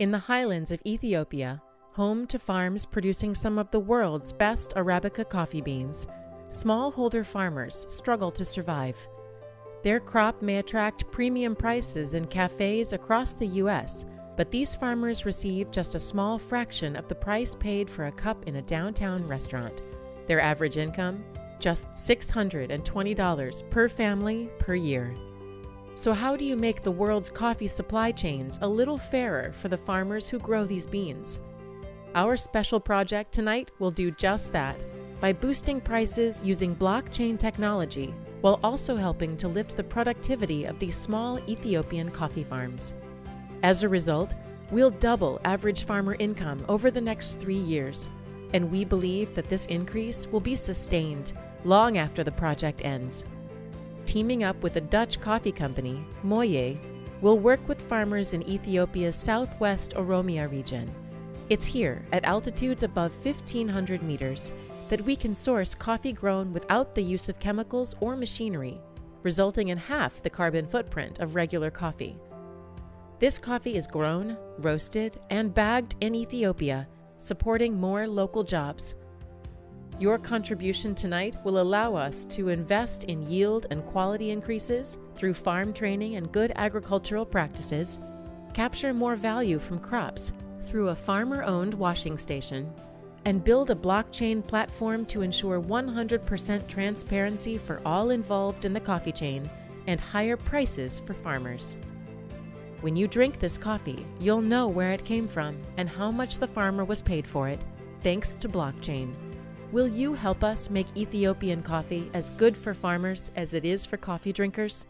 In the highlands of Ethiopia, home to farms producing some of the world's best Arabica coffee beans, smallholder farmers struggle to survive. Their crop may attract premium prices in cafes across the U.S., but these farmers receive just a small fraction of the price paid for a cup in a downtown restaurant. Their average income? Just $620 per family per year. So, how do you make the world's coffee supply chains a little fairer for the farmers who grow these beans? Our special project tonight will do just that by boosting prices using blockchain technology while also helping to lift the productivity of these small Ethiopian coffee farms. As a result, we'll double average farmer income over the next three years, and we believe that this increase will be sustained long after the project ends. Teaming up with a Dutch coffee company, Moyee, will work with farmers in Ethiopia's southwest Oromia region. It's here, at altitudes above 1,500 meters, that we can source coffee grown without the use of chemicals or machinery, resulting in half the carbon footprint of regular coffee. This coffee is grown, roasted, and bagged in Ethiopia, supporting more local jobs. Your contribution tonight will allow us to invest in yield and quality increases through farm training and good agricultural practices, capture more value from crops through a farmer owned washing station, and build a blockchain platform to ensure 100% transparency for all involved in the coffee chain and higher prices for farmers. When you drink this coffee, you'll know where it came from and how much the farmer was paid for it, thanks to blockchain. Will you help us make Ethiopian coffee as good for farmers as it is for coffee drinkers?